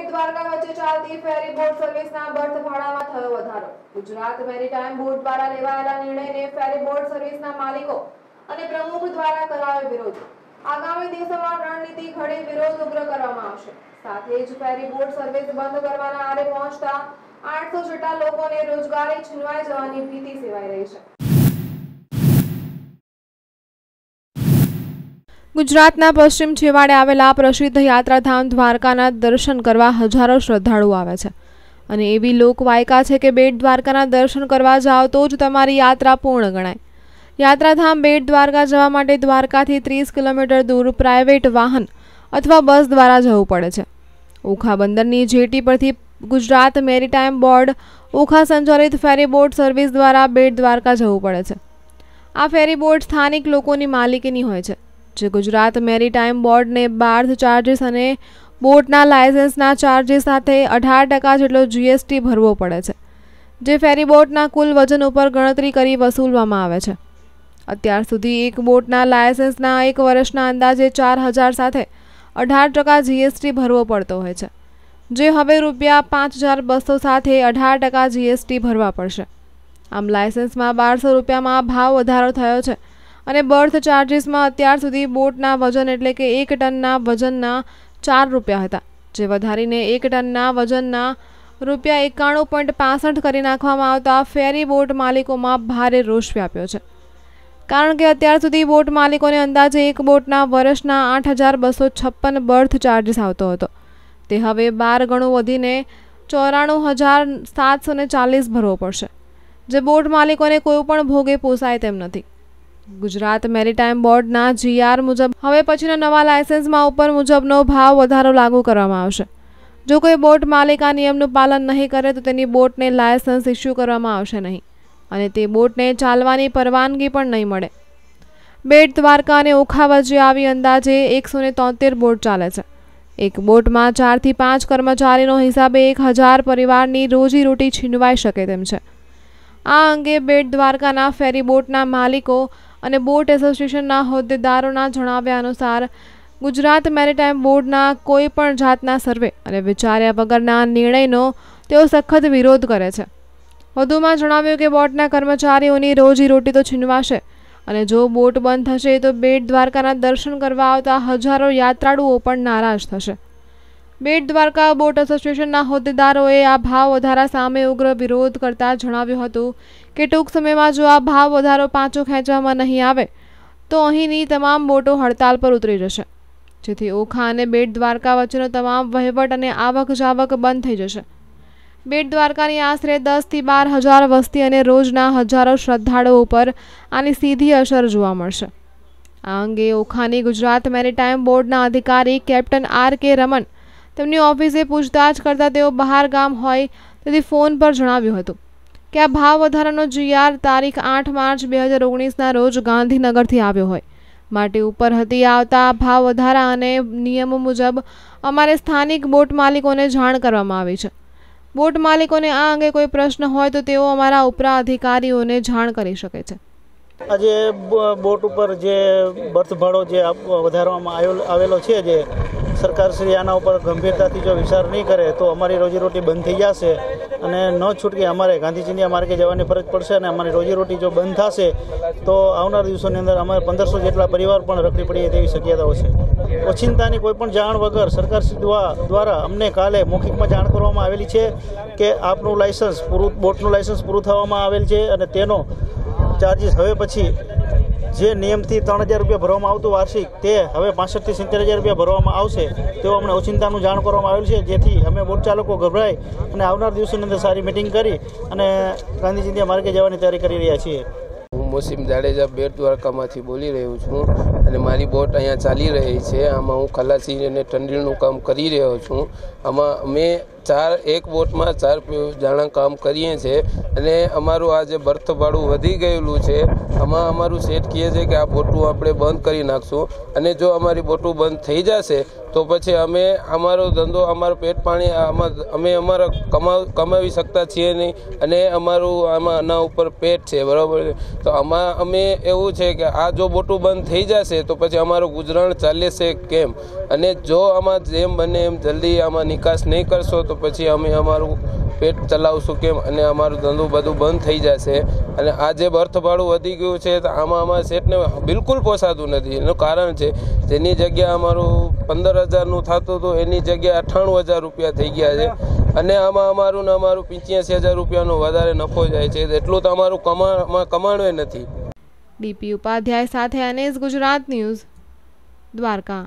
બેટ દ્વારકા વચ્ચે ચાલતી ફેરી boat સર્વિસના birth ભાડામાં થયો વધારો. ગુજરાત મેરીટાઈમ બોર્ડ દ્વારા લેવાયેલા નિર્ણયને ફેરી બોટ સર્વિસના માલિકો અને પ્રમુખ દ્વારા કરાયો વિરોધ. આગામી દિવસોમાં રણનીતિ ઘડી વિરોધ ઉગ્ર કરવામાં આવશે. સાથે જ ફેરી બોટ સર્વિસ બંધ કરવાના આરે પહોંચતા આઠસો જેટલા લોકોને રોજગારી છીનવાઈ જવાની ભીતિ સેવાઈ રહી છે. ગુજરાતના પશ્ચિમ છેવાડે આવેલા પ્રસિદ્ધ યાત્રાધામ દ્વારકાના દર્શન કરવા હજારો શ્રદ્ધાળુઓ આવે છે. અને એવી લોકવાયકા છે કે બેટ દ્વારકાના દર્શન કરવા જાઓ તો જ તમારી યાત્રા પૂર્ણ ગણાય. યાત્રાધામ બેટ દ્વારકા જવા માટે દ્વારકાથી ત્રીસ કિલોમીટર દૂર પ્રાઇવેટ વાહન અથવા બસ દ્વારા જવું પડે છે. ઓખા બંદરની જેટી પરથી ગુજરાત મેરીટાઈમ બોર્ડ, ઓખા સંચાલિત ફેરી બોટ સર્વિસ દ્વારા બેટ દ્વારકા જવું પડે છે. આ ફેરી બોટ સ્થાનિક લોકોની માલિકીની હોય છે. જે ગુજરાત મેરીટાઈમ બોર્ડને બાર્થ ચાર્જીસ અને બોટના લાયસન્સના ચાર્જીસ સાથે અઢાર ટકા જેટલો જીએસટી ભરવો પડે છે, જે ફેરી બોટના કુલ વજન ઉપર ગણતરી કરી વસૂલવામાં આવે છે. અત્યાર સુધી એક બોટના લાયસન્સના એક વર્ષના અંદાજે ચાર હજાર સાથે અઢાર ટકા જીએસટી ભરવો પડતો હોય છે, જે હવે રૂપિયા પાંચ હજાર બસો સાથે અઢાર ટકા જીએસટી ભરવા પડશે. આમ લાયસન્સમાં બારસો રૂપિયામાં ભાવ વધારો થયો છે અને બર્થ ચાર્જીસમાં અત્યાર સુધી બોટના વજન એટલે કે એક ટનના વજનના ચાર રૂપિયા હતા, જે વધારીને એક ટનના વજનના રૂપિયા એકાણું પોઈન્ટ પાસઠ કરી નાખવામાં આવતા ફેરી બોટ માલિકોમાં ભારે રોષ વ્યાપ્યો છે. કારણ કે અત્યાર સુધી બોટ માલિકોને અંદાજે એક બોટના વર્ષના આઠ હજાર બસો છપ્પન બર્થ ચાર્જીસ આવતો હતો. તે હવે બાર ગણું વધીને ચોરાણું હજાર સાતસો ને ચાલીસ ભરવો પડશે. જે બોટ માલિકોને કોઈ પણ ભોગે પોસાય તેમ નથી. ગુજરાત મેરીટાઈમ બોર્ડના જીઆર મુજબ હવે પછીના નવા લાયસન્સમાં ઉપર મુજબનો ભાવ વધારો લાગુ કરવામાં આવશે. જો કોઈ બોટ માલિક આ નિયમનું પાલન નહીં કરે તો તેની બોટને લાયસન્સ ઇસ્યુ કરવામાં આવશે નહીં અને તે બોટને ચાલવાની પરવાનગી પણ નહીં મળે. બેટ, દ્વારકા અને ઓખા વચ્ચે આવી અંદાજે એકસો ને તોતેર બોટ ચાલે છે. એક બોટમાં ચારથી પાંચ કર્મચારીનો હિસાબે એક હજાર પરિવારની રોજીરોટી છીનવાઈ શકે તેમ છે. આ અંગે બેટ દ્વારકાના ફેરી બોટના માલિકો અને બોટ એસોસિએશનના હોદ્દેદારોના જણાવ્યા અનુસાર, ગુજરાત મેરીટાઈમ બોર્ડના કોઈ પણ જાતના સર્વે અને વિચાર્યા વગરના નિર્ણયનો તેઓ સખત વિરોધ કરે છે. વધુમાં જણાવ્યું કે બોટના કર્મચારીઓની રોજીરોટી તો છીનવાશે અને જો બોટ બંધ થશે તો બેટ દ્વારકાના દર્શન કરવા આવતા હજારો યાત્રાળુઓ પણ નારાજ થશે. બેટ દ્વારકા બોટ એસોસિએશનના હોદ્દેદારોએ આ ભાવ વધારા સામે ઉગ્ર વિરોધ કરતા જણાવ્યું હતું કે ટૂંક સમયમાં જો આ ભાવ વધારો પાછો ખેંચવામાં નહીં આવે, તો અહીંની તમામ બોટો હડતાલ પર ઉતરી જશે. જેથી ઓખા અને બેટ દ્વારકા વચ્ચેનો તમામ વહીવટ અને આવક જાવક બંધ થઈ જશે. બેટ દ્વારકાની આશરે દસથી બાર હજાર વસ્તી અને રોજના હજારો શ્રદ્ધાળુઓ ઉપર આની સીધી અસર જોવા મળશે. આ અંગે ઓખાની ગુજરાત મેરીટાઈમ બોર્ડના અધિકારી કેપ્ટન આર કે રમન તેમની ઓફિસે પૂછતાછ કરતાં તેઓ બહાર ગામ હોય તેથી ફોન પર જણાવ્યું હતું કે આ ભાવ વધારાનો જીઆર તારીખ આઠ માર્ચ બે હજાર ઓગણીસના રોજ ગાંધીનગરથી આવ્યો હોય. માટે ઉપર હતી આવતા ભાવ વધારા અને નિયમો મુજબ અમારે સ્થાનિક બોટ માલિકોને જાણ કરવામાં આવી છે. બોટ માલિકોને આ અંગે કોઈ પ્રશ્ન હોય તો તેઓ અમારા ઉપરા અધિકારીઓને જાણ કરી શકે છે. આજે બોટ ઉપર જે બર્થ ભાડો જે વધારવામાં આવેલો છે જે સરકારશ્રી આના ઉપર ગંભીરતાથી જો વિચાર નહીં કરે, તો અમારી રોજીરોટી બંધ થઈ જશે અને ન છૂટકે અમારે ગાંધીજીની માર્ગે જવાની ફરજ પડશે અને અમારી રોજીરોટી જો બંધ થશે, તો આવનાર દિવસોની અંદર અમારે પંદરસો જેટલા પરિવાર પણ રખડી પડીએ તેવી શક્યતાઓ છે. ઓચિંતાની કોઈપણ જાણ વગર સરકારશ્રી દ્વા- દ્વારા અમને કાલે મૌખિકમાં જાણ કરવામાં આવેલી છે કે આપનું લાયસન્સ પૂરું, બોટનું લાયસન્સ પૂરું થવામાં આવેલ છે અને તેનો ચાર્જીસ હવે પછી જે નિયમથી ત્રણ હજાર રૂપિયા ભરવામાં આવતું વાર્ષિક તે હવે પાસઠથી સિત્તેર હજાર રૂપિયા ભરવામાં આવશે તેવું અમને ઓચિંતાનું જાણ કરવામાં આવેલ છે, જેથી અમે બોટ ચાલકો ગભરાઈ અને આવનાર દિવસોની અંદર સારી મિટિંગ કરી અને ગાંધીજીના માર્ગે જવાની તૈયારી કરી રહ્યા છીએ. હું મોસીમ જાડેજા બેટ દ્વારકામાંથી બોલી રહ્યો છું અને મારી બોટ અહીંયા ચાલી રહી છે. આમાં હું ખલાસી અને ટંડીલનું કામ કરી રહ્યો છું. આમાં અમે ચાર એક બોટમાં ચાર જણા કામ કરીએ છીએ અને અમારું આ જે બર્થ ભાડું વધી ગયેલું છે, આમાં અમારું સેટ કહે છે કે આ બોટું આપણે બંધ કરી નાખશું. અને જો અમારી બોટું બંધ થઈ જશે, તો પછી અમે અમારો ધંધો, અમારું પેટ પાણી, આમાં અમે અમારા કમાવ કમાવી શકતા છીએ નહીં. અને અમારું આમાં આના ઉપર પેટ છે, બરાબર? તો આમાં અમે એવું છે કે આ જો બોટું બંધ થઈ જશે, તો પછી અમારું ગુજરાન છે કેમ? અને જો આમાં જેમ બને એમ જલ્દી આમાં નિકાસ નહીં કરશો તો પછી અમે અમારું પેટ ચલાવશું કેમ? અને અમારું ધંધો બધું બંધ થઈ જશે. અને આ જે બર્થ ભાડું વધી ગયું છે, તો આમાં અમારા સેટને બિલકુલ પોસાતું નથી. એનું કારણ છે, જેની જગ્યા અમારું પંદર હજારનું થતું હતું, એની જગ્યાએ અઠ્ઠાણું હજાર રૂપિયા થઈ ગયા છે. અને આમાં અમારું ને અમારું પંચ્યાસી હજાર રૂપિયાનો વધારે નફો જાય છે. એટલું તો અમારું કમા કમાણું નથી. ડીપી ઉપાધ્યાય સાથે અનેસ ગુજરાત ન્યૂઝ દ્વારકા.